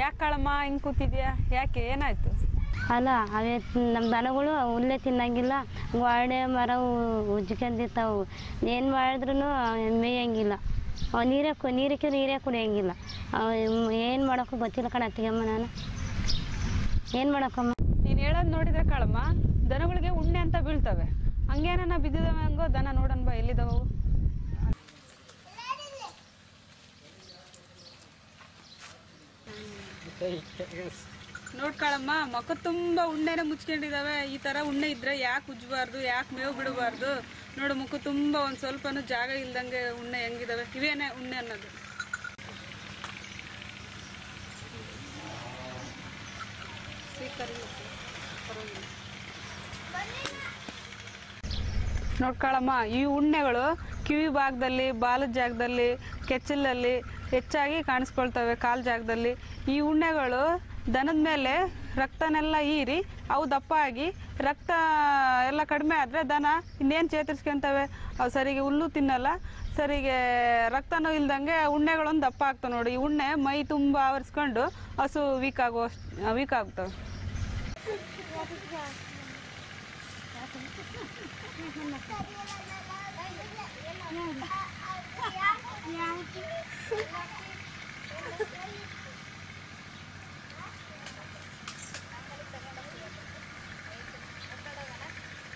ಯಾಕೆ ಕಳಮ್ಮ ಹಿಂಗೆ ಕೂತಿದ್ಯಾ? ಯಾಕೆ? ಏನಾಯ್ತು? ಅಲ್ಲ ಅವೇ ನಮ್ಮ ದನಗಳು ಹುಲ್ಲೆ ತಿನ್ನಂಗಿಲ್ಲ ವಾಡೆ ಮರ ಉಜ್ಕೊಂಡಿರ್ತಾವು ಏನು ಮಾಡಿದ್ರು ಮೇಯಂಗಿಲ್ಲ. ಅವು ನೀರೇ ಕು ನೀರಕ್ಕೆ ನೀರೇ ಕುಡಿಯಂಗಿಲ್ಲ. ಏನು ಮಾಡೋಕ್ಕೂ ಗೊತ್ತಿಲ್ಲ ಕಣ ಅತ್ತಿಗೆಮ್ಮ ನಾನು. ಏನು ಮಾಡೋಕ್ಕಮ್ಮ? ನೀನು ಹೇಳೋದು ನೋಡಿದ್ರೆ ಕಳಮ್ಮ ದನಗಳಿಗೆ ಉಣ್ಣೆ ಅಂತ ಬೀಳ್ತವೆ. ಹಂಗೇನ ಬಿದ್ದಿದಾವೆ ಹಂಗೋ ದನ ನೋಡೋಣ ಬಾ ಎಲ್ಲಿದಾವು ನೋಡ್ಕಳಮ್ಮ, ಮಕ್ಕ ತುಂಬ ಉಣ್ಣೆನ ಮುಚ್ಕೊಂಡಿದಾವೆ. ಈ ತರ ಉಣ್ಣೆ ಇದ್ರೆ ಯಾಕೆ ಉಜ್ಜಬಾರ್ದು ಯಾಕೆ ಮೇವು ಬಿಡಬಾರ್ದು? ನೋಡು ಮುಖ ತುಂಬ ಒಂದು ಸ್ವಲ್ಪನೂ ಜಾಗ ಇಲ್ದಂಗೆ ಉಣ್ಣೆ ಹೆಂಗಿದಾವೆ. ಇವೇನೆ ಉಣ್ಣೆ ಅನ್ನೋದು? ನೋಡ್ಕೊಳಮ್ಮ, ಈ ಉಣ್ಣೆಗಳು ಕಿವಿ ಭಾಗದಲ್ಲಿ, ಬಾಲದ ಜಾಗದಲ್ಲಿ, ಕೆಚ್ಚಲಲ್ಲಿ ಹೆಚ್ಚಾಗಿ ಕಾಣಿಸ್ಕೊಳ್ತವೆ ಕಾಲು ಜಾಗದಲ್ಲಿ ಈ ಉಣ್ಣೆಗಳು ದನದ ಮೇಲೆ ರಕ್ತನೆಲ್ಲ ಹೀರಿ ಅವು ದಪ್ಪ ಆಗಿ ರಕ್ತ ಎಲ್ಲ ಕಡಿಮೆ ಆದರೆ ದನ ಇನ್ನೇನು ಚೇತರಿಸ್ಕೊಂತವೆ ಅವು ಸರಿಗೆ ಹುಲ್ಲು ತಿನ್ನಲ್ಲ ಸರಿಗೆ ರಕ್ತನೂ ಇಲ್ದಂಗೆ ಉಣ್ಣೆಗಳೊಂದು ದಪ್ಪ ಆಗ್ತವೆ ನೋಡಿ ಈ ಉಣ್ಣೆ ಮೈ ತುಂಬ ಆವರಿಸ್ಕೊಂಡು ಹಸು ವೀಕ್ ಆಗೋ ವೀಕ್ ಆಗ್ತವೆ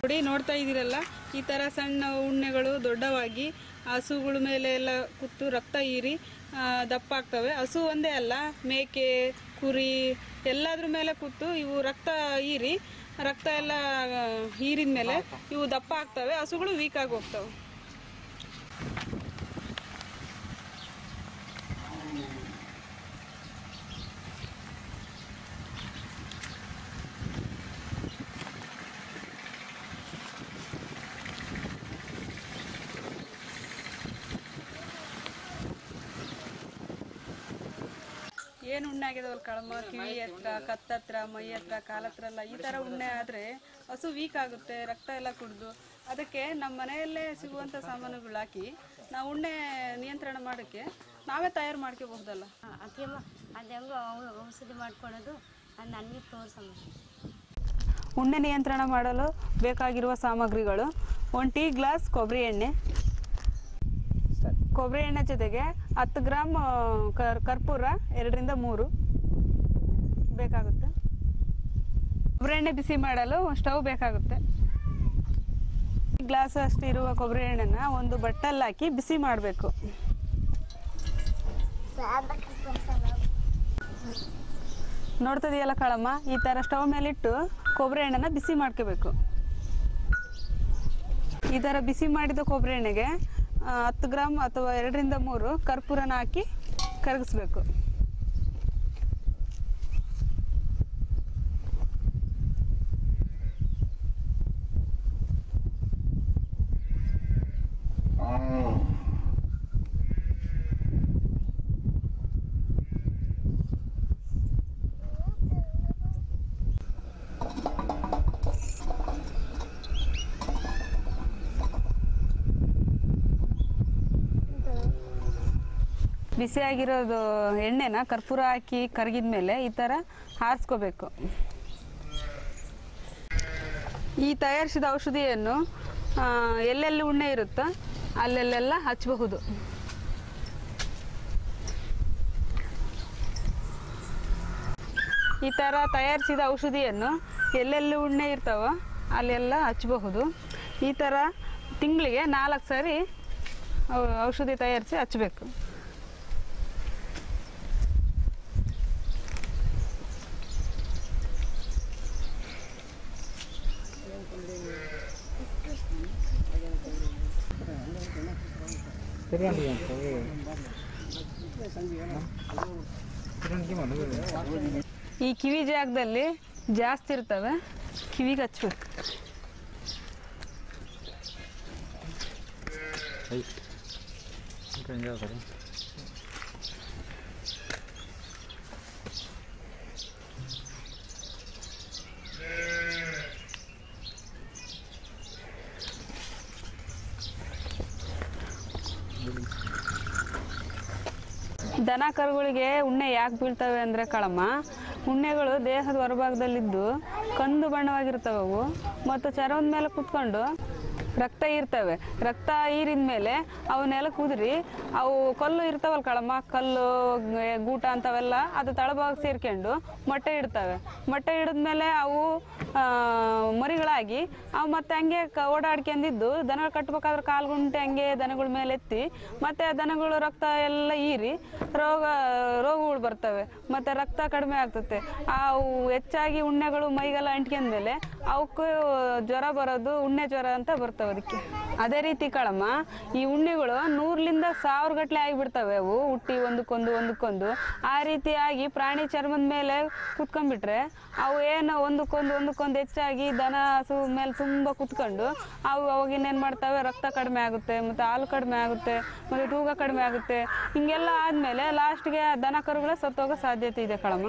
ನೋಡಿ, ನೋಡ್ತಾ ಇದ್ದೀರಲ್ಲ? ಈ ಥರ ಸಣ್ಣ ಉಣ್ಣೆಗಳು ದೊಡ್ಡವಾಗಿ, ಹಸುಗಳ ಮೇಲೆ ಎಲ್ಲ ಕುತ್ತು ರಕ್ತ ಹೀರಿ ದಪ್ಪ ಆಗ್ತವೆ. ಹಸು ಒಂದೇ ಅಲ್ಲ, ಮೇಕೆ, ಕುರಿ, ಎಲ್ಲದ್ರ ಮೇಲೆ ಕುತ್ತು ಇವು ರಕ್ತ ಹೀರಿ, ರಕ್ತ ಎಲ್ಲ ಹೀರಿದ ಮೇಲೆ ಇವು ದಪ್ಪ ಆಗ್ತವೆ. ಹಸುಗಳು ವೀಕ್ ಆಗಿ ಹೋಗ್ತವೆ. ಏನು ಉಣ್ಣೆ ಆಗಿದಾವಲ್ಲ ಕಳಮ ಕಿವಿ ಹತ್ರ ಕತ್ತತ್ರ ಮೈ ಹತ್ರ ಕಾಲ ಹತ್ರ ಎಲ್ಲ ಈ ಥರ ಉಣ್ಣೆ ಆದರೆ ಹಸು ವೀಕ್ ಆಗುತ್ತೆ ರಕ್ತ ಎಲ್ಲ ಕುಡಿದು. ಅದಕ್ಕೆ ನಮ್ಮ ಮನೆಯಲ್ಲೇ ಸಿಗುವಂಥ ಸಾಮಾನುಗಳು ಹಾಕಿ ನಾವು ಉಣ್ಣೆ ನಿಯಂತ್ರಣ ಮಾಡೋಕ್ಕೆ ನಾವೇ ತಯಾರು ಮಾಡ್ಕೋಬಹುದಲ್ಲ? ಔಷಧಿ ಮಾಡ್ಕೊಳ್ಳೋದು ಅದು ನನಗೆ ತೋರ್ಸಮ್ಮ. ಉಣ್ಣೆ ನಿಯಂತ್ರಣ ಮಾಡಲು ಬೇಕಾಗಿರುವ ಸಾಮಗ್ರಿಗಳು ಒಂದು ಟೀ ಗ್ಲಾಸ್ ಕೊಬ್ಬರಿ ಎಣ್ಣೆ ಕೊಬ್ಬರಿ ಎಣ್ಣೆ ಜೊತೆಗೆ ಹತ್ತು ಗ್ರಾಮ್ ಕರ್, ಕರ್ಪೂರ, ಎರಡರಿಂದ ಮೂರು. ಬೇಕಾಗುತ್ತೆ. ಕೊಬ್ಬರಿ ಎಣ್ಣೆ ಬಿಸಿ ಮಾಡಲು ಸ್ಟವ್ ಬೇಕಾಗುತ್ತೆ. ಗ್ಲಾಸ್ ಅಷ್ಟು ಇರುವ ಕೊಬ್ಬರಿ ಎಣ್ಣೆನ ಒಂದು ಬಟ್ಟಲ್ಲಿ ಹಾಕಿ ಬಿಸಿ ಮಾಡಬೇಕು. ನೋಡ್ತಿದೆಯಲ್ಲ ಕಳಮ್ಮ, ಈ ಥರ ಸ್ಟವ್ ಮೇಲಿಟ್ಟು ಕೊಬ್ಬರಿ ಎಣ್ಣೆನ ಬಿಸಿ ಮಾಡ್ಕೋಬೇಕು. ಈ ಥರ ಬಿಸಿ ಮಾಡಿದ ಕೊಬ್ಬರಿ ಎಣ್ಣೆಗೆ ಹತ್ತು ಗ್ರಾಮ್ ಅಥವಾ ಎರಡರಿಂದ ಮೂರು ಕರ್ಪೂರನ ಹಾಕಿ ಕರಗಿಸ್ಬೇಕು. ಬಿಸಿಯಾಗಿರೋದು ಎಣ್ಣೆನ ಕರ್ಪೂರ ಹಾಕಿ ಕರಗಿದ ಮೇಲೆ ಈ ಥರ ಹಾರಿಸ್ಕೋಬೇಕು. ಈ ತಯಾರಿಸಿದ ಔಷಧಿಯನ್ನು ಎಲ್ಲೆಲ್ಲಿ ಉಣ್ಣೆ ಇರುತ್ತೋ ಅಲ್ಲೆಲ್ಲೆಲ್ಲ ಹಚ್ಚಬಹುದು ಈ ಥರ ತಯಾರಿಸಿದ ಔಷಧಿಯನ್ನು ಎಲ್ಲೆಲ್ಲಿ ಉಣ್ಣೆ ಇರ್ತಾವೋ ಅಲ್ಲೆಲ್ಲ ಹಚ್ಚಬಹುದು ಈ ಥರ ತಿಂಗಳಿಗೆ ನಾಲ್ಕು ಸಾರಿ ಔಷಧಿ ತಯಾರಿಸಿ ಹಚ್ಚಬೇಕು ಈ ಕಿವಿ ಜಾಗದಲ್ಲಿ ಜಾಸ್ತಿ ಇರ್ತವೆ. ಕಿವಿ ಹಚ್ಬೇಕು ಐ ದನ ಕರುಗಳಿಗೆ ಉಣ್ಣೆ ಯಾಕೆ ಬೀಳ್ತವೆ ಅಂದರೆ ಕಳಮ ಉಣ್ಣೆಗಳು ದೇಹದ ಹೊರಭಾಗದಲ್ಲಿದ್ದು ಕಂದು ಬಣ್ಣವಾಗಿರ್ತವೆ ಅವು, ಮತ್ತು ಚರ್ಮದ ಮೇಲೆ ಕುತ್ಕೊಂಡು ರಕ್ತ ಇರ್ತವೆ. ರಕ್ತ ಈರಿದ ಮೇಲೆ ಅವು ನೆಲಕ್ಕೆ ಕುದ್ರಿ, ಅವು ಕಲ್ಲು ಇರ್ತಾವಲ್ಲ ಕಳಮ್ಮ, ಕಲ್ಲು ಗೂಟ ಅಂತವೆಲ್ಲ ಅದು ತಳಭಾಗ ಸೇರ್ಕೊಂಡು ಮೊಟ್ಟೆ ಇಡ್ತವೆ. ಮೊಟ್ಟೆ ಇಡಿದ್ಮೇಲೆ ಅವು ಮರಿಗಳಾಗಿ ಅವು ಮತ್ತೆ ಹಂಗೆ ಕ ಓಡಾಡ್ಕೊಂಡಿದ್ದು ದನಗಳು ಕಟ್ಬೇಕಾದ್ರೆ ಕಾಲ್ಗುಂಟೆ ಹಂಗೆ ದನಗಳ ಮೇಲೆ ಎತ್ತಿ ಮತ್ತೆ ದನಗಳು ರಕ್ತ ಎಲ್ಲ ಈರಿ ರೋಗ, ರೋಗಗಳು ಬರ್ತವೆ. ಮತ್ತೆ ರಕ್ತ ಕಡಿಮೆ ಆಗ್ತತೆ. ಅವು ಹೆಚ್ಚಾಗಿ ಉಣ್ಣೆಗಳು ಮೈಗೆಲ್ಲ ಅಂಟ್ಕೊಂಡ್ಮೇಲೆ ಅವಕ್ಕೂ ಜ್ವರ ಬರೋದು, ಉಣ್ಣೆ ಜ್ವರ ಅಂತ ಬರ್ತವೆ ಅದಕ್ಕೆ. ಅದೇ ರೀತಿ ಕಳಮ್ಮ ಈ ಉಣ್ಣೆಗಳು ನೂರ್ಲಿಂದ ಸಾವಿರ ಗಟ್ಲೆ ಆಗಿಬಿಡ್ತವೆ. ಅವು ಹುಟ್ಟಿ ಒಂದಕ್ಕೊಂದು ಒಂದಕ್ಕೊಂದು. ಆ ರೀತಿಯಾಗಿ ಪ್ರಾಣಿ ಚರ್ಮದ ಮೇಲೆ ಕುತ್ಕೊಂಡ್ಬಿಟ್ರೆ ಅವು ಏನು ಒಂದಕ್ಕೊಂದು ಒಂದಕ್ಕೊಂದು ಹೆಚ್ಚಾಗಿ ದನ, ಹಸು ಮೇಲೆ ತುಂಬ ಕುತ್ಕೊಂಡು ಅವು ಅವಾಗಿನ ಇನ್ನೇನು ಮಾಡ್ತವೆ? ರಕ್ತ ಕಡಿಮೆ ಆಗುತ್ತೆ, ಮತ್ತು ಹಾಲು ಕಡಿಮೆ ಆಗುತ್ತೆ, ಮತ್ತು ತೂಕ ಕಡಿಮೆ ಆಗುತ್ತೆ. ಹಿಂಗೆಲ್ಲ ಆದಮೇಲೆ ಲಾಸ್ಟ್ಗೆ ದನ ಕರುಗಳೇ ಸತ್ತೋಗೋ ಸಾಧ್ಯತೆ ಇದೆ ಕಳಮ್ಮ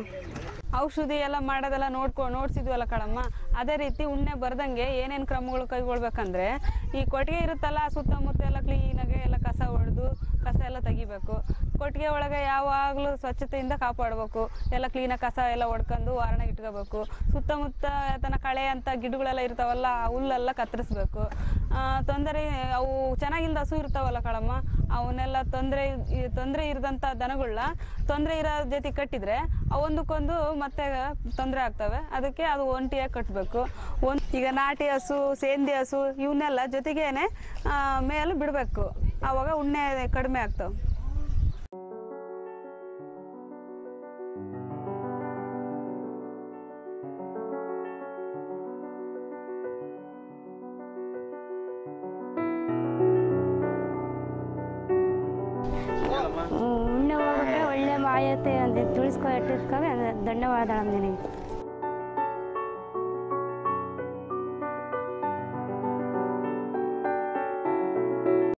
ಔಷಧಿ ಎಲ್ಲ ಮಾಡೋದೆಲ್ಲ ನೋಡ್ಕೊ, ನೋಡ್ಸಿದ್ವಲ್ಲ ಕಡಮ್ಮ ಅದೇ ರೀತಿ ಉಣ್ಣೆ ಬರ್ದಂಗೆ ಏನೇನು ಕ್ರಮಗಳು ಕೈಗೊಳ್ಬೇಕಂದ್ರೆ ಈ ಕೊಟ್ಟಿಗೆ ಇರುತ್ತಲ್ಲ, ಸುತ್ತಮುತ್ತ ಎಲ್ಲ ಕ್ಲೀನಾಗೆ ಎಲ್ಲ ಕಸ ಹೊಡೆದು ಕಸ ಎಲ್ಲ ತೆಗಿಬೇಕು. ಕೊಟ್ಟಿಗೆ ಒಳಗೆ ಯಾವಾಗಲೂ ಸ್ವಚ್ಛತೆಯಿಂದ ಕಾಪಾಡಬೇಕು. ಎಲ್ಲ ಕ್ಲೀನಾಗಿ ಕಸ ಎಲ್ಲ ಒಡ್ಕೊಂಡು ವಾರಣ ಇಟ್ಕೋಬೇಕು. ಸುತ್ತಮುತ್ತ ತನ್ನ ಕಳೆ ಅಂತ ಗಿಡಗಳೆಲ್ಲ ಇರ್ತಾವಲ್ಲ, ಆ ಹುಲ್ಲೆಲ್ಲ ಕತ್ತರಿಸ್ಬೇಕು. ತೊಂದರೆ, ಅವು ಚೆನ್ನಾಗಿಲ್ದ ಹಸು ಇರ್ತಾವಲ್ಲ ಕಳಮ್ಮ, ಅವನ್ನೆಲ್ಲ ತೊಂದರೆ ತೊಂದರೆ ಇರದಂಥ ದನಗಳನ್ನ ತೊಂದರೆ ಇರೋ ಜೊತೆ ಕಟ್ಟಿದರೆ ಅವೊಂದಕ್ಕೊಂದು ಮತ್ತೆ ತೊಂದರೆ ಆಗ್ತವೆ. ಅದಕ್ಕೆ ಅದು ಒಂಟಿಯಾಗಿ ಕಟ್ಟಬೇಕು ಒಂದು ಈಗ ನಾಟಿ ಹಸು, ಸೇಂದಿ ಹಸು, ಇವನ್ನೆಲ್ಲ ಜೊತೆಗೇನೆ ಮೇಲೆ ಬಿಡಬೇಕು. ಆವಾಗ ಉಣ್ಣೆ ಕಡಿಮೆ ಆಗ್ತವೆ. ಉಣ್ಣೆ ಹೋಗಿದ್ರೆ ಒಳ್ಳೆ ಮಾಯತೆ ಅಂದ್ರೆ ತಿಳಿಸ್ಕೊ ಇಟ್ಟಿದ್ಕವೆ ಧನ್ಯವಾದ ನಿನಗೆ